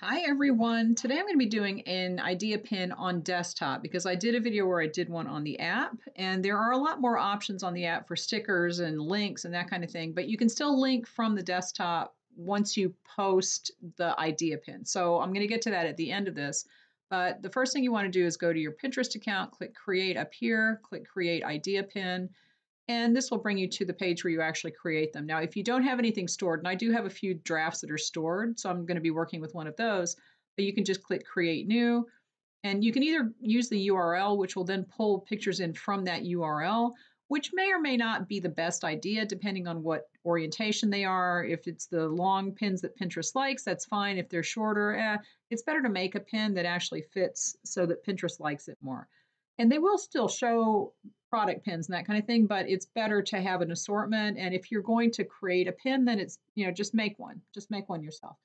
Hi everyone. Today I'm going to be doing an idea pin on desktop because I did a video where I did one on the app and there are a lot more options on the app for stickers and links and that kind of thing, but you can still link from the desktop once you post the idea pin. So I'm going to get to that at the end of this. But the first thing you want to do is go to your Pinterest account, click create up here, click create idea pin, and this will bring you to the page where you actually create them. Now, if you don't have anything stored, and I do have a few drafts that are stored, so I'm going to be working with one of those, but you can just click Create New. And you can either use the URL, which will then pull pictures in from that URL, which may or may not be the best idea depending on what orientation they are. If it's the long pins that Pinterest likes, that's fine. If they're shorter, eh, it's better to make a pin that actually fits so that Pinterest likes it more. And they will still show product pins and that kind of thing, but it's better to have an assortment. And if you're going to create a pin, then it's, you know, just make one, just make one yourself.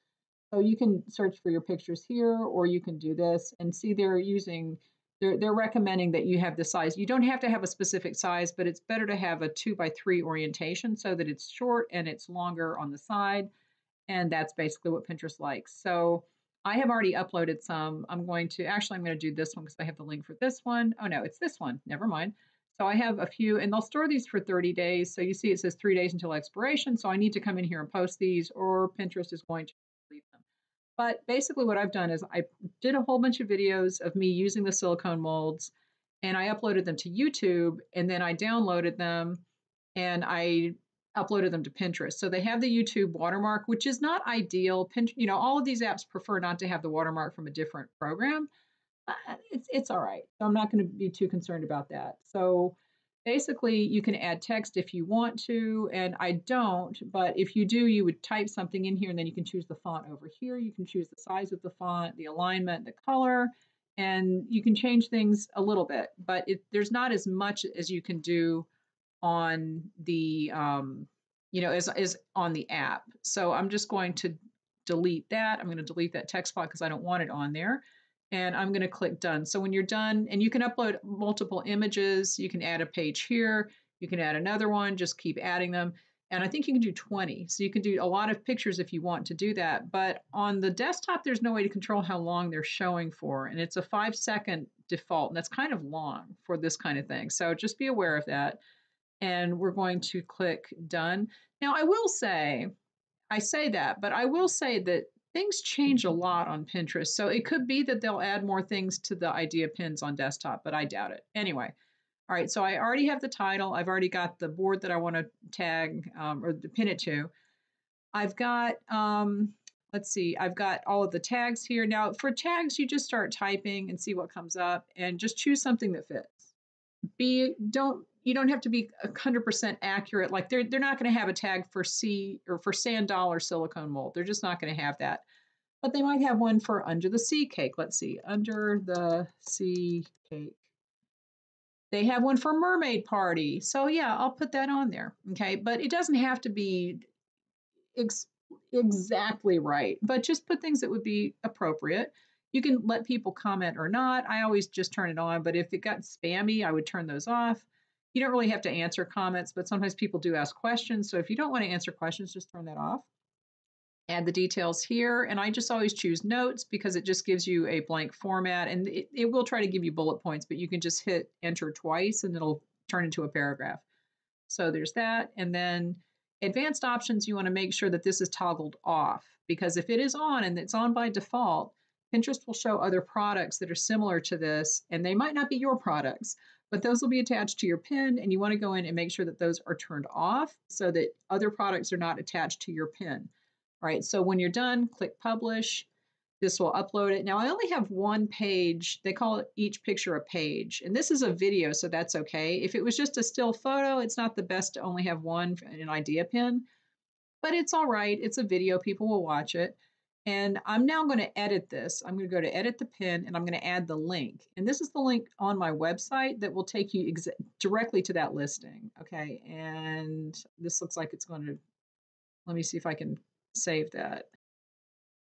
So you can search for your pictures here, or you can do this and see they're using, they're, they're recommending that you have the size. You don't have to have a specific size, but it's better to have a two by three orientation so that it's short and it's longer on the side. And that's basically what Pinterest likes. So I have already uploaded some. I'm going to, actually, I'm going to do this one because I have the link for this one. Oh no, it's this one. Never mind. So I have a few, and they'll store these for 30 days. So you see it says three days until expiration. So I need to come in here and post these, or Pinterest is going to leave them. But basically, what I've done is I did a whole bunch of videos of me using the silicone molds, and I uploaded them to YouTube, and then I downloaded them, and I uploaded them to Pinterest. So they have the YouTube watermark, which is not ideal. Pin, you know, all of these apps prefer not to have the watermark from a different program uh, it's it's all right. So I'm not going to be too concerned about that. So basically, you can add text if you want to, and I don't. But if you do, you would type something in here, and then you can choose the font over here. You can choose the size of the font, the alignment, the color, and you can change things a little bit. But it, there's not as much as you can do on the um, you know is as on the app. So I'm just going to delete that. I'm going to delete that text font because I don't want it on there and I'm going to click done. So when you're done, and you can upload multiple images, you can add a page here, you can add another one, just keep adding them. And I think you can do 20. So you can do a lot of pictures if you want to do that. But on the desktop, there's no way to control how long they're showing for. And it's a five second default. And that's kind of long for this kind of thing. So just be aware of that. And we're going to click done. Now, I will say, I say that, but I will say that things change a mm-hmm. lot on Pinterest. So it could be that they'll add more things to the idea pins on desktop, but I doubt it. Anyway, all right, so I already have the title. I've already got the board that I want to tag um, or pin it to. I've got, um, let's see, I've got all of the tags here. Now for tags, you just start typing and see what comes up and just choose something that fits. Be, don't you don't have to be 100% accurate. Like they're, they're not going to have a tag for C or for sand dollar silicone mold. They're just not going to have that. But they might have one for under the sea cake. Let's see, under the sea cake. They have one for mermaid party. So yeah, I'll put that on there. Okay, but it doesn't have to be ex exactly right, but just put things that would be appropriate. You can let people comment or not. I always just turn it on, but if it got spammy, I would turn those off you don't really have to answer comments, but sometimes people do ask questions. So if you don't want to answer questions, just turn that off. Add the details here. And I just always choose notes because it just gives you a blank format and it, it will try to give you bullet points, but you can just hit enter twice and it'll turn into a paragraph. So there's that. And then advanced options, you want to make sure that this is toggled off because if it is on and it's on by default, Pinterest will show other products that are similar to this, and they might not be your products, but those will be attached to your pin, and you want to go in and make sure that those are turned off so that other products are not attached to your pin. All right, so when you're done, click Publish. This will upload it. Now, I only have one page. They call each picture a page, and this is a video, so that's okay. If it was just a still photo, it's not the best to only have one, an idea pin, but it's all right. It's a video. People will watch it. And I'm now going to edit this. I'm going to go to edit the pin and I'm going to add the link. And this is the link on my website that will take you directly to that listing. Okay. And this looks like it's going to, let me see if I can save that.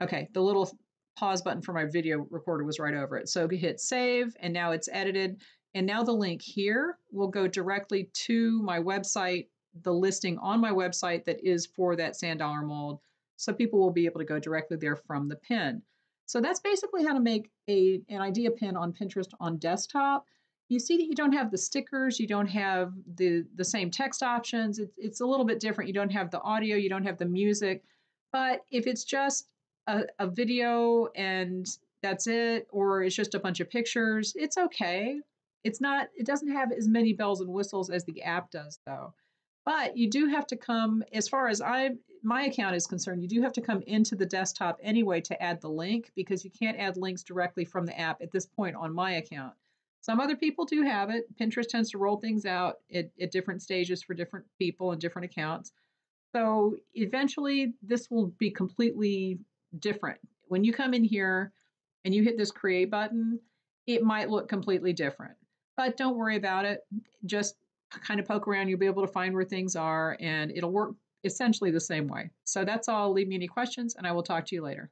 Okay. The little pause button for my video recorder was right over it. So hit save and now it's edited. And now the link here will go directly to my website, the listing on my website that is for that sand dollar mold so people will be able to go directly there from the pin. So that's basically how to make a, an idea pin on Pinterest on desktop. You see that you don't have the stickers, you don't have the, the same text options. It's, it's a little bit different. You don't have the audio, you don't have the music. But if it's just a, a video and that's it, or it's just a bunch of pictures, it's okay. It's not, it doesn't have as many bells and whistles as the app does, though. But you do have to come, as far as I my account is concerned, you do have to come into the desktop anyway to add the link because you can't add links directly from the app at this point on my account. Some other people do have it. Pinterest tends to roll things out at, at different stages for different people and different accounts. So eventually, this will be completely different. When you come in here and you hit this create button, it might look completely different. But don't worry about it. Just kind of poke around, you'll be able to find where things are, and it'll work essentially the same way. So that's all. Leave me any questions, and I will talk to you later.